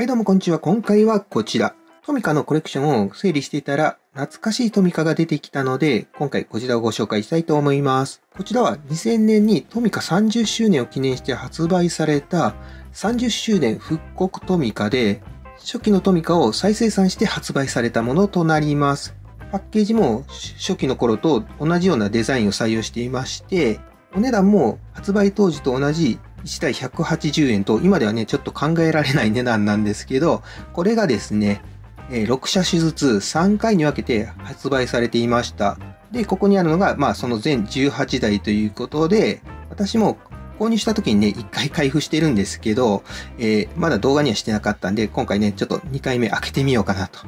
はい、どうもこんにちは。今回はこちら。トミカのコレクションを整理していたら、懐かしいトミカが出てきたので、今回こちらをご紹介したいと思います。こちらは2000年にトミカ30周年を記念して発売された30周年復刻トミカで、初期のトミカを再生産して発売されたものとなります。パッケージも初期の頃と同じようなデザインを採用していまして、お値段も発売当時と同じ1台180円と、今ではね、ちょっと考えられない値段なんですけど、これがですね、え6車種ずつ3回に分けて発売されていました。で、ここにあるのが、まあ、その全18台ということで、私も購入した時にね、1回開封してるんですけど、えーまだ動画にはしてなかったんで、今回ね、ちょっと2回目開けてみようかなと。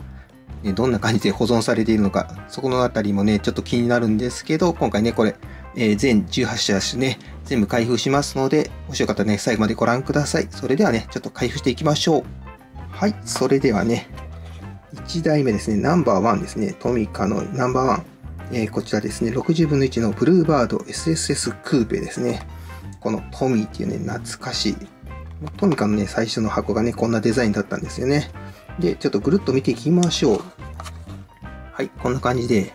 ね、どんな感じで保存されているのか、そこのあたりもね、ちょっと気になるんですけど、今回ね、これ、えー全18車種ね、全部開封しますので、もしよかったらね、最後までご覧ください。それではね、ちょっと開封していきましょう。はい、それではね、1台目ですね、ナンバーワンですね、トミカのナンバーワン。えーこちらですね、60分の1のブルーバード SSS クーペですね。このトミーっていうね、懐かしい。トミカのね、最初の箱がね、こんなデザインだったんですよね。で、ちょっとぐるっと見ていきましょう。はい、こんな感じで、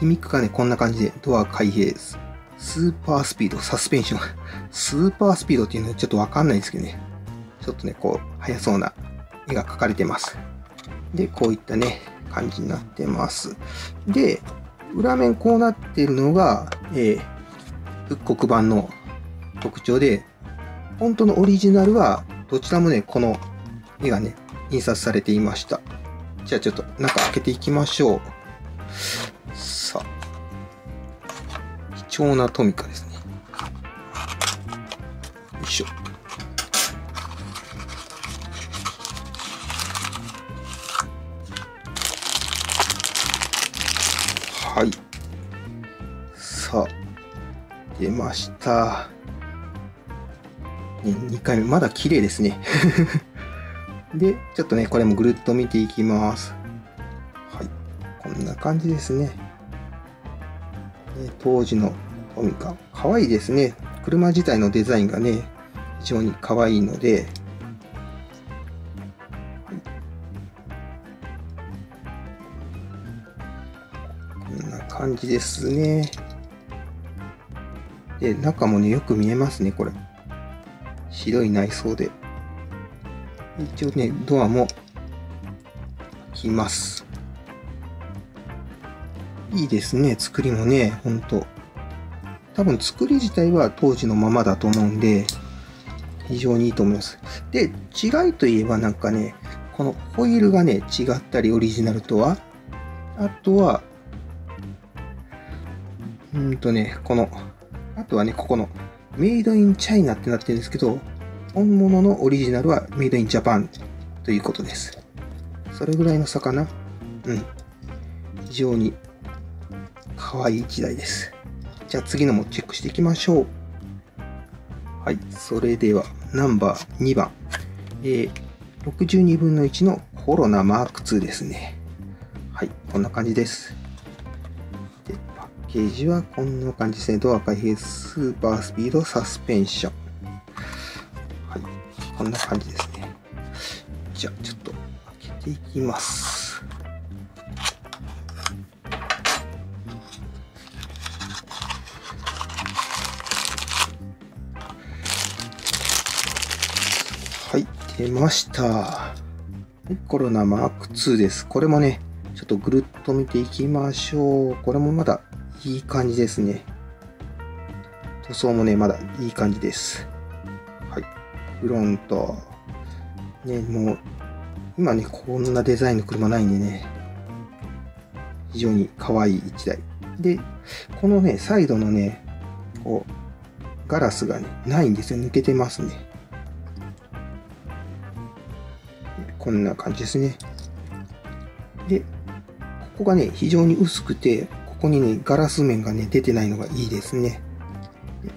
ギミックがね、こんな感じで、ドア開閉です。スーパースピード、サスペンション。スーパースピードっていうのはちょっとわかんないんですけどね。ちょっとね、こう、速そうな絵が描かれてます。で、こういったね、感じになってます。で、裏面こうなってるのが、えー復刻版の特徴で、本当のオリジナルは、どちらもね、この絵がね、印刷されていました。じゃあちょっと中開けていきましょう。貴重なトミカですね。よいしょ。はい。さあ、出ました。ね、2回目、まだ綺麗ですね。で、ちょっとね、これもぐるっと見ていきます。はい。こんな感じです。ね当時のトミカ。可愛いですね。車自体のデザインがね、非常に可愛いので、こんな感じですね。で、中もね、よく見えますね、これ。白い内装で。一応ね、ドアも開きます。いいですね、作りもね、ほんと。多分作り自体は当時のままだと思うんで、非常にいいと思います。で、違いといえばなんかね、このホイールがね、違ったり、オリジナルとは。あとは、うんとね、この、あとはね、ここの、メイドインチャイナってなってるんですけど、本物のオリジナルはメイドインジャパンということです。それぐらいの差かなうん。非常に可愛い一台です。じゃあ次のもチェックしていきましょう。はい。それでは、ナンバー2番。えー、62分の1のコロナマーク2ですね。はい。こんな感じです。で、パッケージはこんな感じですね。ドア開閉、スーパースピード、サスペンション。はい。こんな感じですね。じゃあ、ちょっと開けていきます。ました。コロナマーク2です。これもね、ちょっとぐるっと見ていきましょう。これもまだいい感じですね。塗装もね、まだいい感じです。はい。フロント。ね、もう、今ね、こんなデザインの車ないんでね、非常に可愛い一台。で、このね、サイドのね、こう、ガラスがね、ないんですよ。抜けてますね。こんな感じですね。で、ここがね、非常に薄くて、ここにね、ガラス面がね、出てないのがいいですね。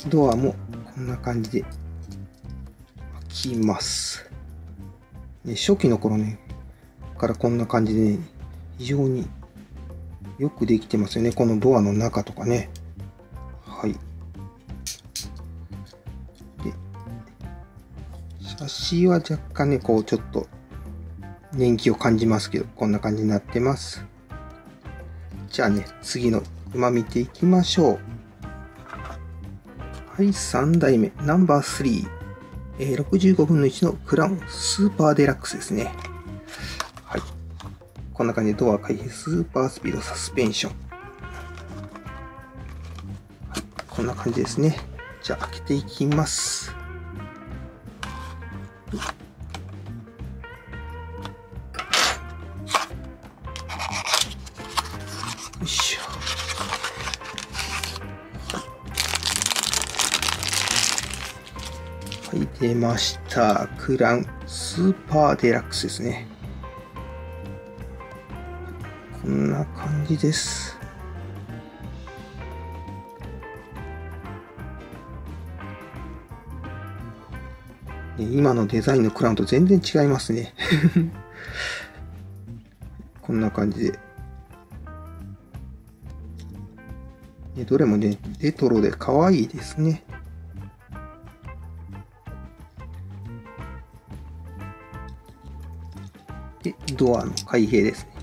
ドアもこんな感じで開きます。ね、初期の頃ね、からこんな感じでね、非常によくできてますよね。このドアの中とかね。はい。で、シャシーは若干ね、こうちょっと年季を感じますけど、こんな感じになってます。じゃあね、次の馬見ていきましょう。はい、3代目、ナンバー3。えー、65分の1のクラウンスーパーデラックスですね。はい。こんな感じでドア開閉スーパースピードサスペンション。はい、こんな感じですね。じゃあ開けていきます。いしょ。はい、出ました。クランスーパーデラックスですね。こんな感じです。今のデザインのクラウンと全然違いますね こんな感じでね、どれもね、レトロで可愛いですね。で、ドアの開閉ですね。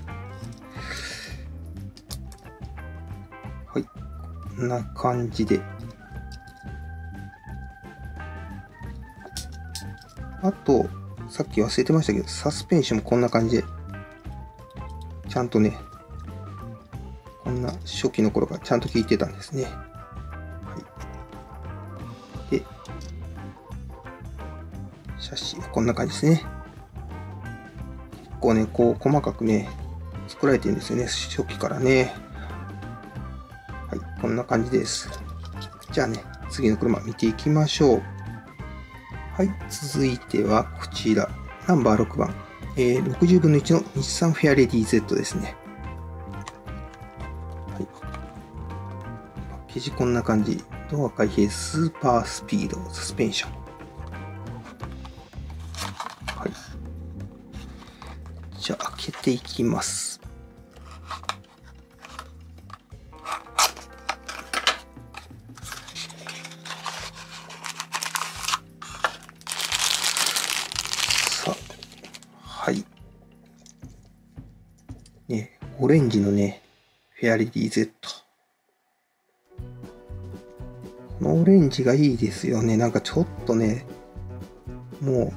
はい。こんな感じで。あと、さっき忘れてましたけど、サスペンションもこんな感じで、ちゃんとね、初期の頃からちゃんと聞いてたんですね。はい、で、写真、こんな感じですね。結構ね、こう細かくね、作られてるんですよね、初期からね。はい、こんな感じです。じゃあね、次の車見ていきましょう。はい、続いてはこちら、ナンバー6番、えー、60分の1の日産フェアレディ Z ですね。生地こんな感じ。ドア開閉スーパースピードサスペンション。はい。じゃあ開けていきます。さあ、はい。ね、オレンジのね、フェアリティ Z。オレンジがいいですよね。なんかちょっとね、も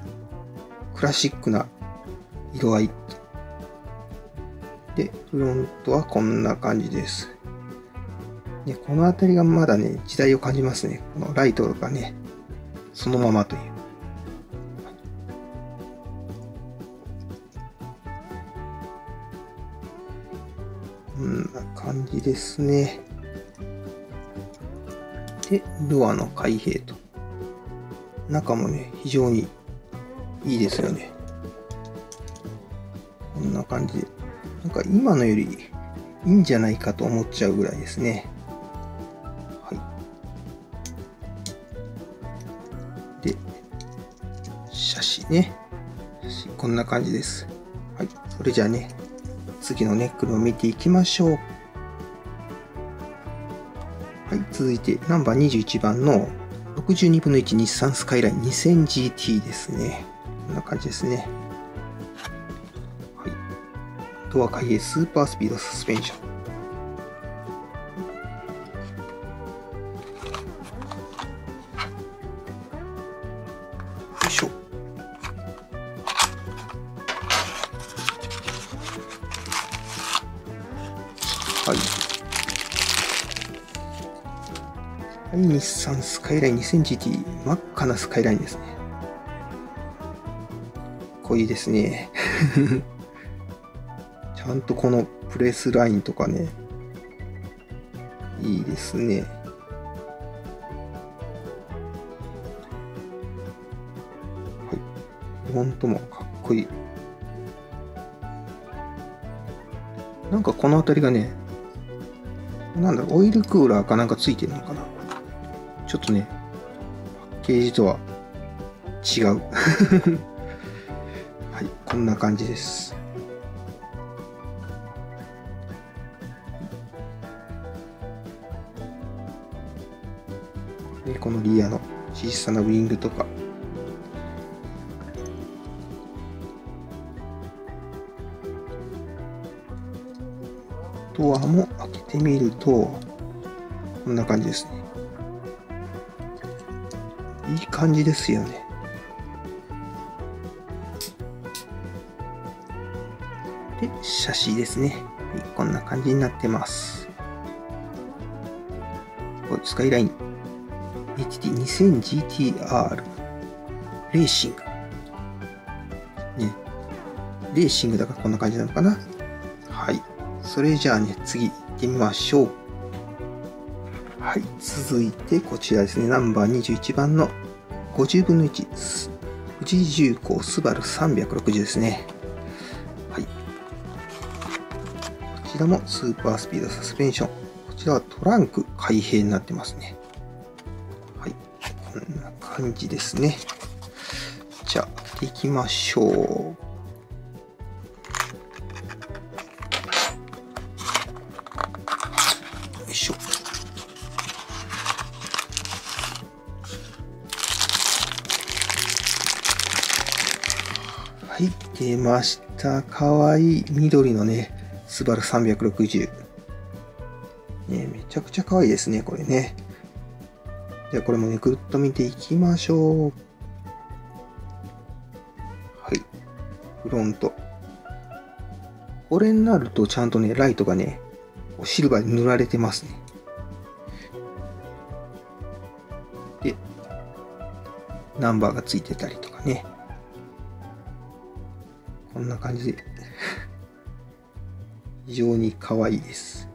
う、クラシックな色合い。で、フロントはこんな感じです。ね、この辺りがまだね、時代を感じますね。このライトがね、そのままという。こんな感じですね。で、ドアの開閉と。中もね、非常にいいですよね。こんな感じで。なんか今のよりいいんじゃないかと思っちゃうぐらいですね。はい。で、写真ね。こんな感じです。はい。それじゃあね、次のネックルを見ていきましょう。続いてナンバー21番の62分の1日産スカイライン 2000GT ですね。こんな感じですね。はい。ドア開閉スーパースピードサスペンション。日産スカイライン 2000GT 真っ赤なスカイラインですね。濃いいですね。ちゃんとこのプレスラインとかね、いいですね。はい。フロントもかっこいい。なんかこの辺りがね、なんだろう、オイルクーラーかなんかついてるのかな。ちょっとね、パッケージとは違う。はい、こんな感じです。で、このリアの小さなウィングとか、ドアも開けてみると、こんな感じですね。いい感じですよね。で、シャシーですね。はい、こんな感じになってます。スカイライン HT2000GTR レーシング。ね。レーシングだからこんな感じなのかな。はい。それじゃあね、次行ってみましょう。はい。続いてこちらですね。ナンバー21番の50分の1。富士重工スバル360ですね。はい。こちらもスーパースピードサスペンション。こちらはトランク開閉になってますね。はい。こんな感じですね。じゃあ、開けていきましょう。出ました。かわいい緑のね、スバル360。ね、めちゃくちゃかわいいですね、これね。ではこれもね、ぐっと見ていきましょう。はい。フロント。これになるとちゃんとね、ライトがね、シルバーに塗られてますね。で、ナンバーがついてたりとかね。こんな感じで非常に可愛いです。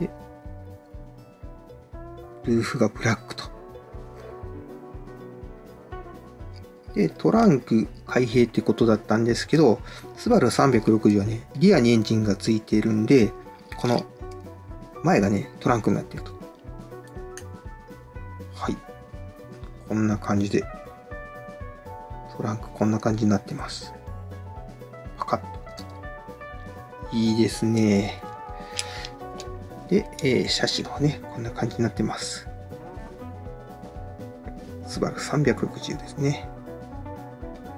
で、ルーフがブラックと。で、トランク開閉ってことだったんですけど、スバル360はね、リアにエンジンがついているんで、この前がね、トランクになってると。はい。こんな感じでトランクこんな感じになってます。パカッと。いいですね。で、えー、シャシの方ね、こんな感じになってます。スバル360ですね。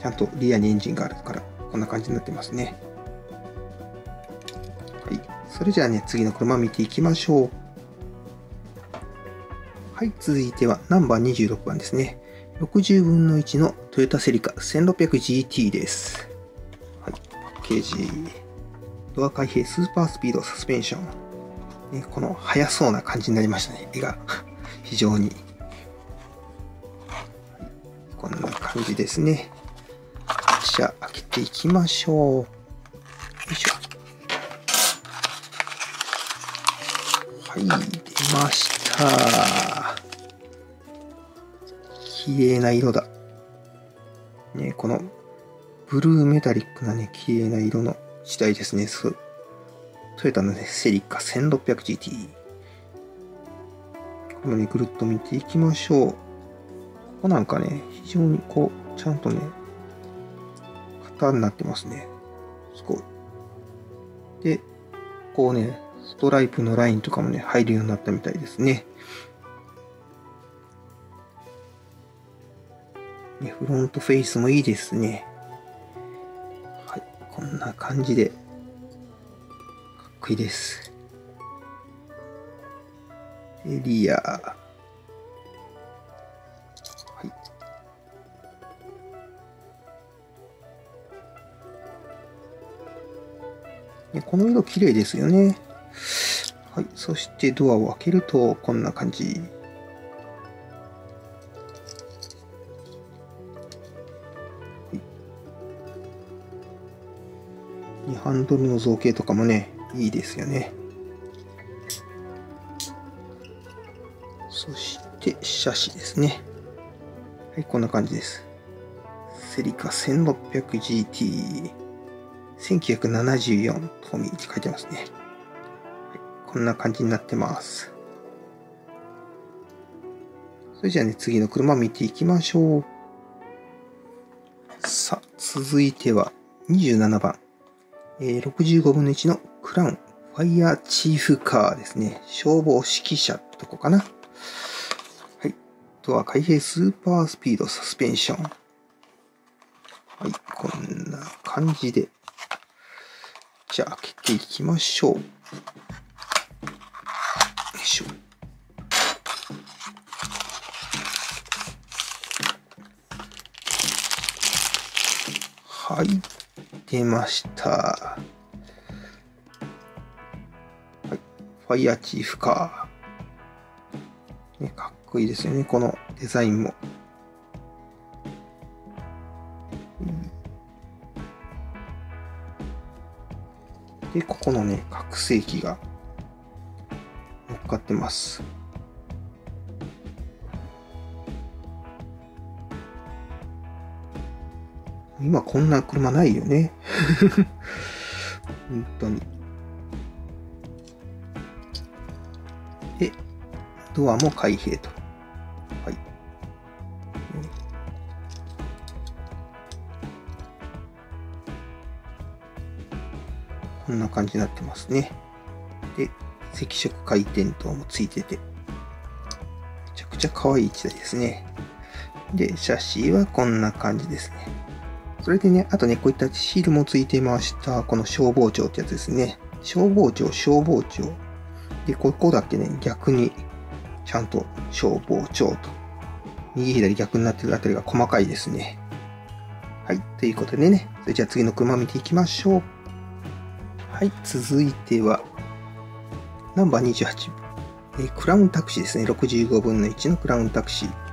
ちゃんとリアにエンジンがあるから、こんな感じになってますね。はい。それじゃあね、次の車見ていきましょう。はい、続いてはナンバー26番ですね。60分の1のトヨタセリカ 1600GT です。はい、パッケージ。ドア開閉スーパースピードサスペンション。ね、この速そうな感じになりましたね。絵が非常に。こんな感じですね。じゃあ開けていきましょう。よいしょ。はい、出ました。綺麗な色だ。ね、このブルーメタリックなね、綺麗な色の次第ですね。すトヨタのね、セリカ 1600GT。これもね、ぐるっと見ていきましょう。ここなんかね、非常にこう、ちゃんとね、型になってますね。すごい。で、こうね、ストライプのラインとかもね、入るようになったみたいですね。ね、フロントフェイスもいいですね。はい、こんな感じで、かっこいいです。エリア。はい。ね、この色綺麗ですよね。はい。そしてドアを開けると、こんな感じ。ハンドルの造形とかもね、いいですよね。そして、シャシですね。はい、こんな感じです。セリカ 1600GT。1974トミーって書いてますね。はい、こんな感じになってます。それじゃあね、次の車見ていきましょう。さあ、続いては27番。えー、65分の1のクラウンファイヤーチーフカーですね。消防指揮者ってとこかな。はい。あとは開閉スーパースピードサスペンション。はい。こんな感じで。じゃあ開けていきましょう。よいしょ。はい、出ました。はい、ファイヤーチーフか。ね、かっこいいですよね、このデザインも。で、ここのね、拡声器が乗っかってます。今こんな車ないよね。本当に。で、ドアも開閉と。はい。こんな感じになってますね。で、赤色回転灯もついてて、めちゃくちゃ可愛い一台ですね。で、シャシーはこんな感じですね。それでね、あとね、こういったシールもついてました。この消防庁ってやつですね。消防庁、消防庁。で、ここだけね、逆に、ちゃんと消防庁と。右左逆になってるあたりが細かいですね。はい。ということでね、それじゃあ次の車見ていきましょう。はい、続いては、ナンバー28、えー、クラウンタクシーですね。65分の1のクラウンタクシー。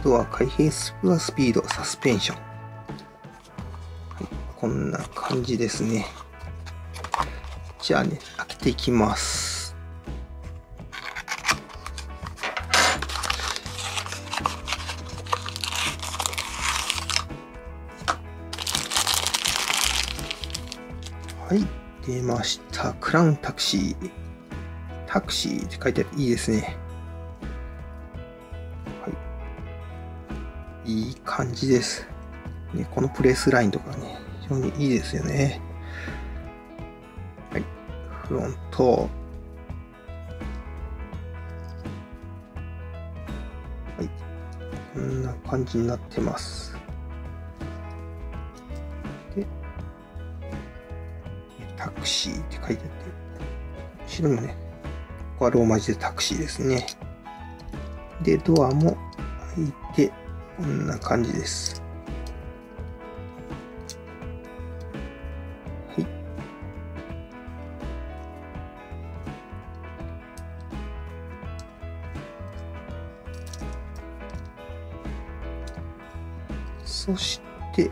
はい、ドア開閉スプアスピードサスペンション。はい、こんな感じですね。じゃあね、開けていきます。はい、出ました。クラウンタクシー。タクシーって書いてある。いいですね。いい感じです。ね、このプレスラインとかね、非常にいいですよね。はい。フロント。はい。こんな感じになってます。でタクシーって書いてあって、後ろもね、ここはローマ字でタクシーですね。で、ドアも開いて、こんな感じです。はい。そして、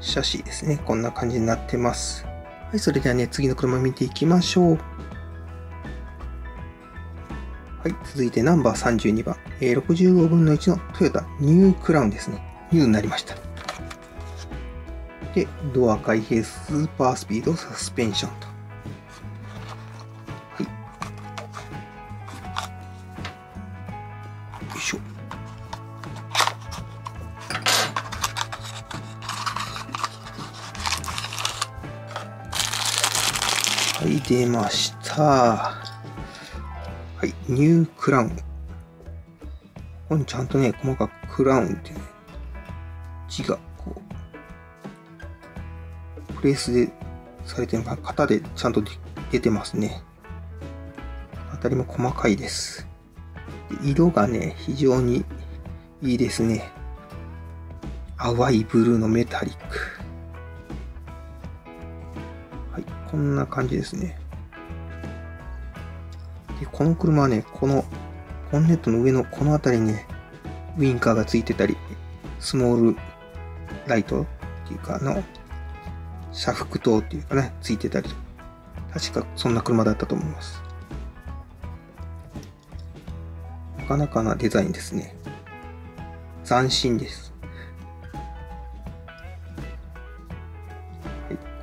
シャシーですね。こんな感じになってます。はい、それではね、次の車見ていきましょう。続いてナンバー32番、えー、65分の1のトヨタニュークラウンですね。ニューになりました。で、ドア開閉スーパースピードサスペンションと。はい。よいしょ。はい、出ました。はい、ニュークラウン。ここにちゃんとね、細かくクラウンってね、字がこう、プレスでされてるのか、型でちゃんと出てますね。あたりも細かいです。色がね、非常にいいですね。淡いブルーのメタリック。はいこんな感じですね。この車はね、このボンネットの上のこの辺りにね、ウインカーがついてたり、スモールライトっていうか、の、車腹灯っていうかね、ついてたり、確かそんな車だったと思います。なかなかなデザインですね。斬新です。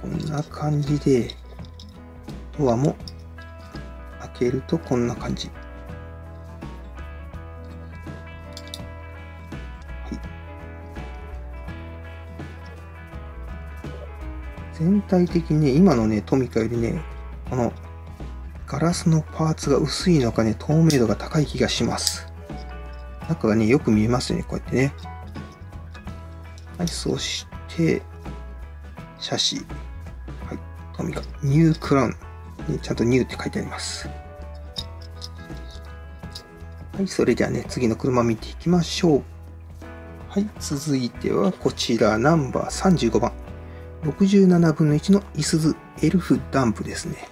こんな感じで、ドアもけるとこんな感じ。全体的にね、今のね、トミカよりね、このガラスのパーツが薄いのかね、透明度が高い気がします。中がね、よく見えますよね、こうやってね。はい、そして、シャシー。はい。トミカ、ニュークラウン。ちゃんとニューって書いてあります。はい、それではね、次の車見ていきましょう。はい、続いてはこちら、ナンバー35番。67分の1のイスズエルフダンプですね。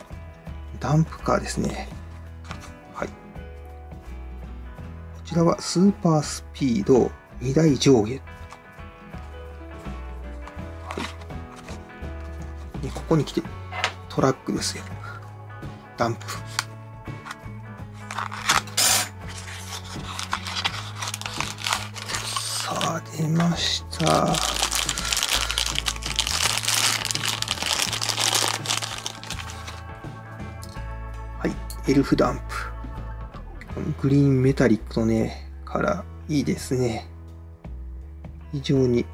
ダンプカーですね。はい。こちらはスーパースピード2台上下。はい。ここに来てトラックですよ。ダンプ。あ、出ました。はい、エルフダンプ。グリーンメタリックのね、カラー、いいですね。非常に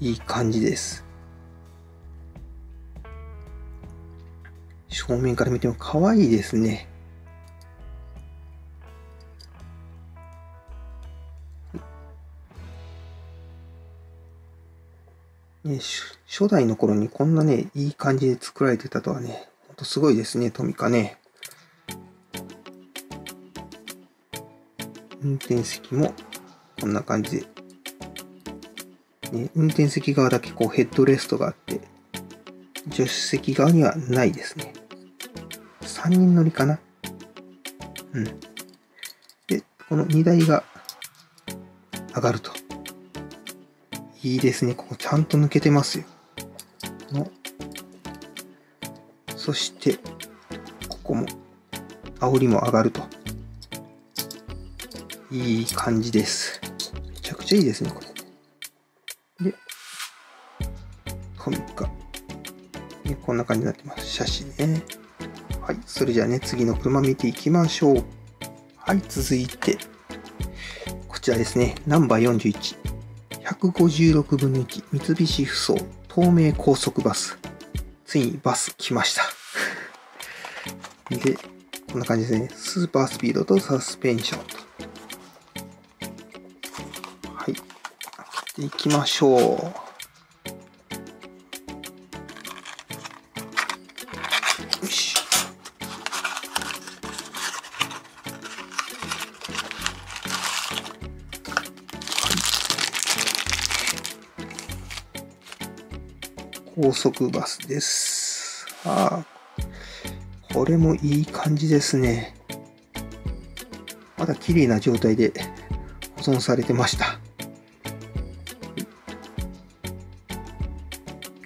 いい感じです。正面から見ても可愛いですね。ね、初代の頃にこんなね、いい感じで作られてたとはね、ほんとすごいですね、トミカね。運転席もこんな感じで。ね、運転席側だけこうヘッドレストがあって、助手席側にはないですね。3人乗りかなうん。で、この荷台が上がると。いいですね。ここちゃんと抜けてますよ。のそして、ここも、煽りも上がると。いい感じです。めちゃくちゃいいですね、これ。で、トミカ。ね、こんな感じになってます。写真ね。はい。それじゃあね、次の車見ていきましょう。はい。続いて、こちらですね。ナンバー41。156分の1。三菱ふそう。透明高速バス。ついにバス来ました。で、こんな感じですね。スーパースピードとサスペンションと。はい。開けていきましょう。高速バスです。ああ、これもいい感じですね。まだ綺麗な状態で保存されてました。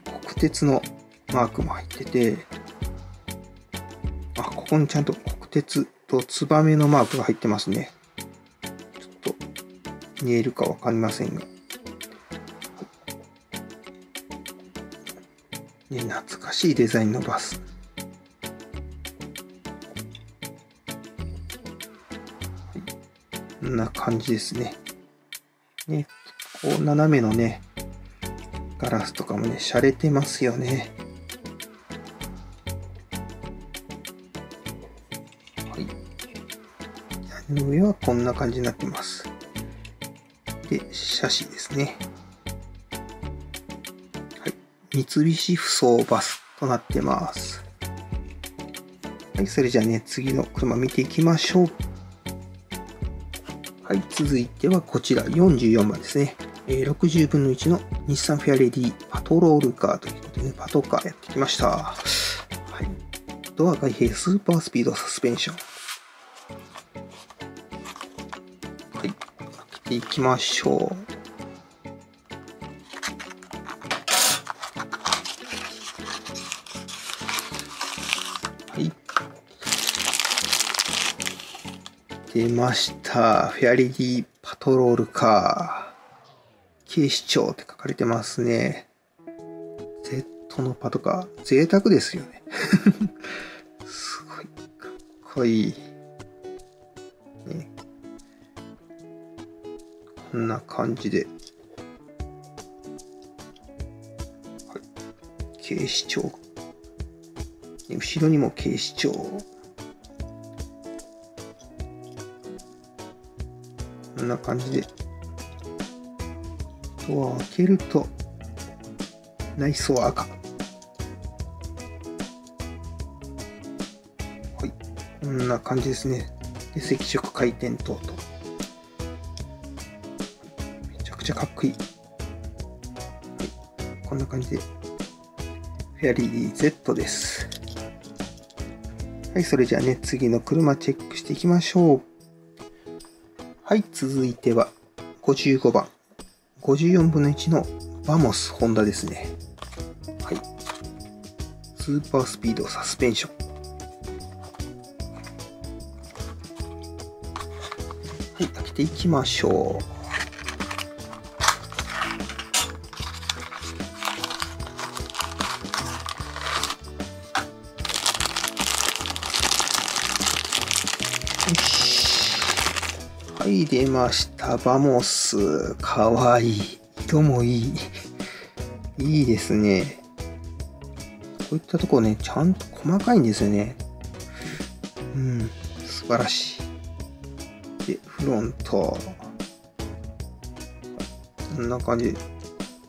国鉄のマークも入ってて、あ、ここにちゃんと国鉄とツバメのマークが入ってますね。ちょっと見えるかわかりませんが。ね、懐かしいデザインのバス。こんな感じですね。ね、こう斜めのね、ガラスとかもね、洒落てますよね。はい。屋の上はこんな感じになってます。で、シャシーですね。三菱ふそうバスとなってます。はい、それじゃあね、次の車見ていきましょう。はい、続いてはこちら44番ですね。えー、60分の1の日産フェアレディパトロールカーということでね、パトカーやってきました。はい。ドア外閉スーパースピードサスペンション。はい。開けていきましょう。出ました。フェアリディパトロールカー。警視庁って書かれてますね。Z のパトカー。贅沢ですよね。すごい。かっこいい。ね、こんな感じで。はい、警視庁。後ろにも警視庁。んな感じで、ドアを開けると、内装は赤。はい。こんな感じですね。で、赤色回転灯と。めちゃくちゃかっこいい。はい。こんな感じで、フェアリー Z です。はい、それじゃあね、次の車チェックしていきましょう。はい、続いては、55番。54分の1のバモスホンダですね。はい。スーパースピードサスペンション。はい、開けていきましょう。はい、出ました。バモス。かわいい。色もいい。いいですね。こういったとこね、ちゃんと細かいんですよね。うん、素晴らしい。で、フロント。こんな感じで。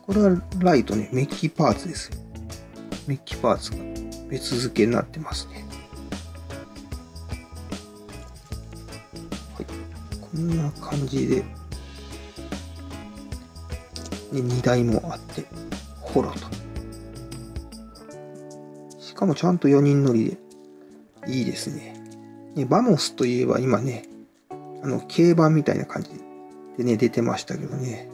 これはライトね、メッキパーツです。メッキパーツが別付けになってますね。んな感じで、で荷台もあって、ホロと。しかもちゃんと4人乗りで、いいですね。ねバモスといえば今ね、あの、競馬みたいな感じでね、出てましたけどね。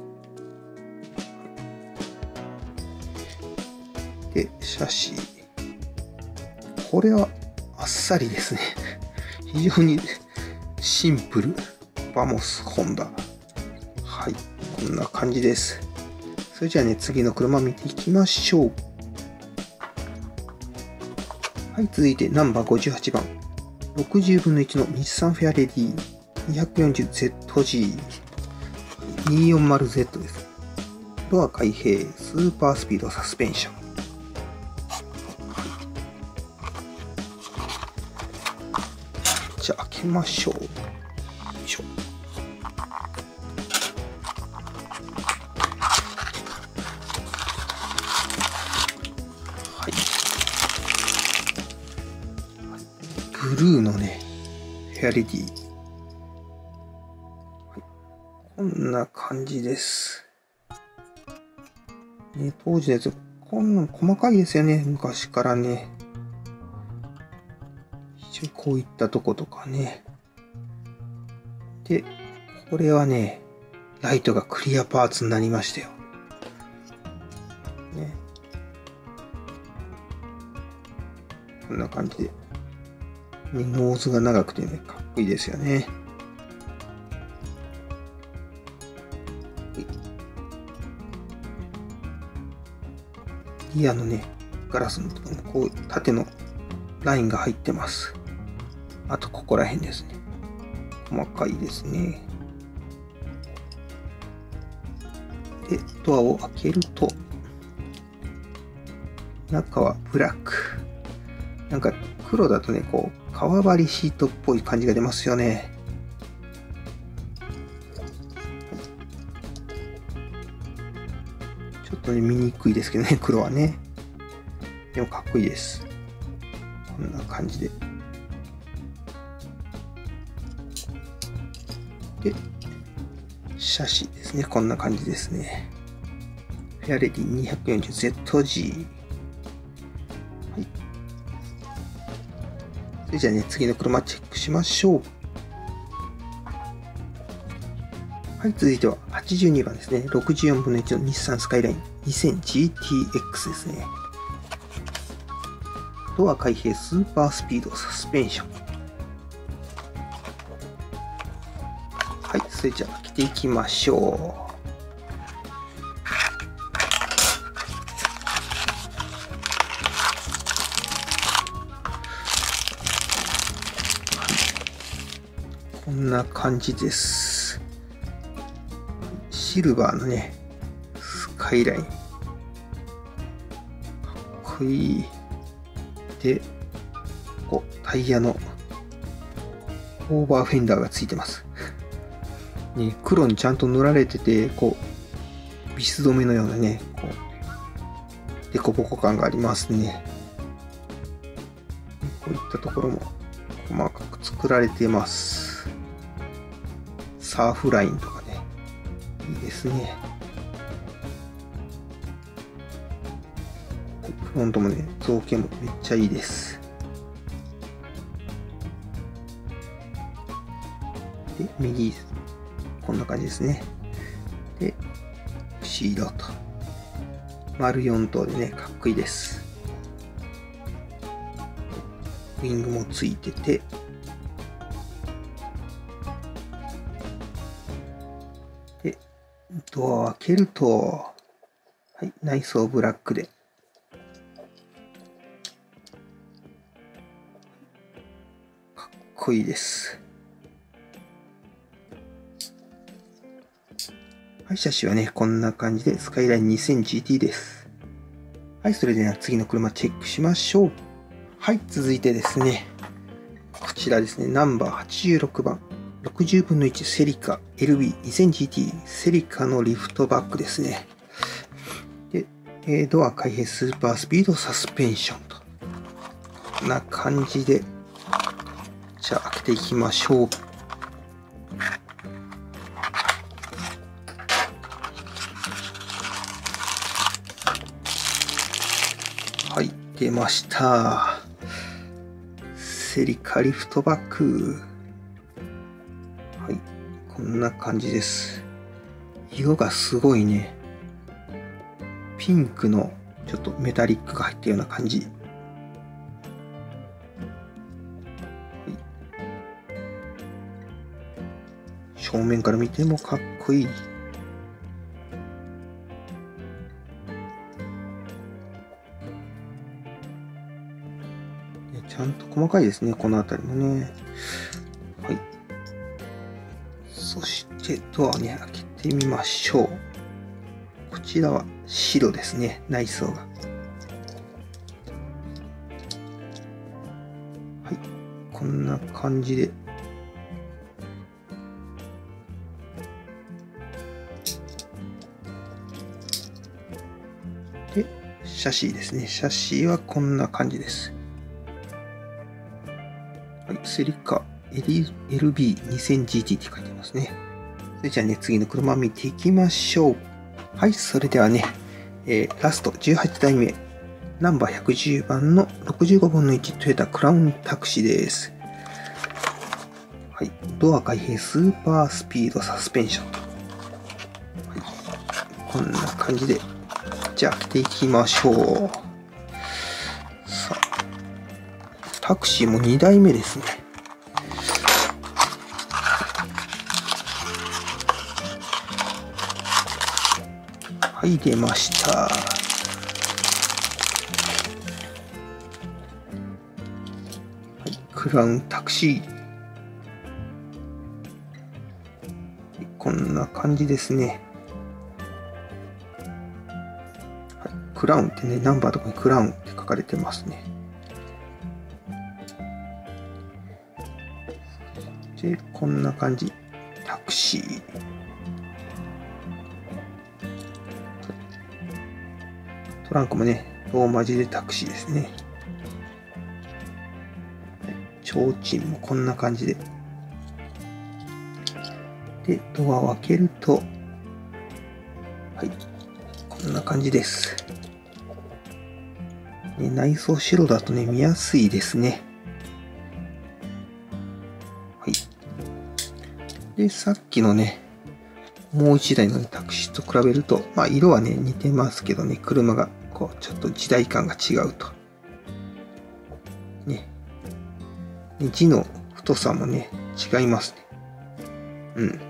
で、シャシー。これはあっさりですね。非常にシンプル。バモスホンダ。はい。こんな感じです。それじゃあね、次の車見ていきましょう。はい、続いてナンバー58番。60分の1の日産フェアレディ 240ZG。240Z です。ドア開閉、スーパースピードサスペンション。じゃあ開けましょう。ブルーのね、フェアリティ。こんな感じです。ね、当時のやつ、こんな細かいですよね、昔からね。一応こういったとことかね。で、これはね、ライトがクリアパーツになりましたよ。ね。こんな感じで。ノーズが長くてね、かっこいいですよね。リアのね、ガラスのところにこう縦のラインが入ってます。あとここら辺ですね。細かいですね。で、ドアを開けると、中はブラック。なんか黒だとね、こう、革張りシートっぽい感じが出ますよね。ちょっとね、見にくいですけどね、黒はね。でもかっこいいです。こんな感じで。で、シャシですね。こんな感じですね。フェアレディ 240ZG。じゃあね、次の車チェックしましょう。はい、続いては82番ですね。64分の1の日産スカイライン 2000GTX ですね。ドア開閉スーパースピードサスペンション。はい、それじゃあ開けていきましょう。な感じです。シルバーのね、スカイライン。かっこいい。で、こう、タイヤのオーバーフェンダーがついてます。ね、黒にちゃんと塗られてて、こう、ビス止めのようなね、こう、デコボコ感がありますね。こういったところも細かく作られています。サーフラインとかね、いいですね。フロントもね、造形もめっちゃいいです。で、右、こんな感じですね。で、シードと。丸4頭でね、かっこいいです。ウィングもついてて、ドアを開けると、はい、内装ブラックで、かっこいいです。はい、車種はね、こんな感じで、スカイライン 2000GT です。はい、それでは次の車チェックしましょう。はい、続いてですね、こちらですね、ナンバー86番、60分の1セリカ LB2000GT セリカのリフトバックですね。で、えドア開閉スーパースピードサスペンションと。こんな感じで、じゃあ開けていきましょう。はい出ました。セリカリフトバック。んな感じです。色がすごいね。ピンクのちょっとメタリックが入ったような感じ。正面から見てもかっこいい。ちゃんと細かいですね、この辺りもね。そして、ドアね、開けてみましょう。こちらは白ですね、内装が。はい。こんな感じで。で、シャシーですね。シャシーはこんな感じです。はいセリカ LB2000GT って書いてますね。それじゃあね、次の車見ていきましょう。はい、それではね、えー、ラスト18代目、ナンバー110番の65分の1トヨタクラウンタクシーです。はい、ドア開閉スーパースピードサスペンション。はい、こんな感じで、じゃあ開けていきましょう。さあ、タクシーも2台目ですね。はい、出ました。はい、クラウンタクシー。こんな感じですね。はい、クラウンってね、ナンバーとかにクラウンって書かれてますね。で、こんな感じ。タクシー。トランクもね、ローマ字でタクシーですね。提灯もこんな感じで。で、ドアを開けると、はい、こんな感じです。ね、内装白だとね、見やすいですね。はい。で、さっきのね、もう一台の、ね、タクシーと比べると、まあ色はね、似てますけどね、車がこう、ちょっと時代感が違うと。ね。字の太さもね、違いますね。うん。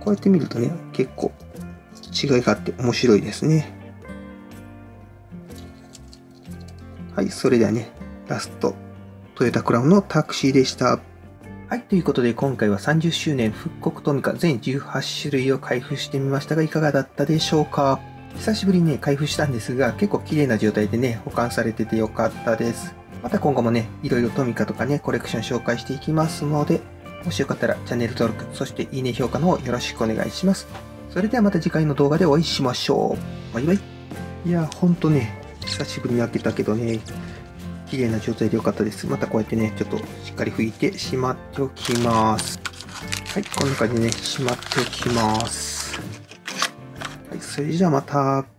こうやって見るとね、結構違いがあって面白いですね。はい、それではね、ラスト、トヨタクラウンのタクシーでした。はい、ということで今回は30周年復刻トミカ全18種類を開封してみましたがいかがだったでしょうか？久しぶりにね、開封したんですが、結構綺麗な状態でね、保管されててよかったです。また今後もね、いろいろトミカとかね、コレクション紹介していきますので、もしよかったらチャンネル登録、そしていいね評価の方よろしくお願いします。それではまた次回の動画でお会いしましょう。バイバイ。いや、ほんとね、久しぶりに開けたけどね、綺麗な状態でよかったです。またこうやってね、ちょっとしっかり拭いてしまっておきます。はい、こんな感じでね、しまっておきます。はい、それじゃあまた。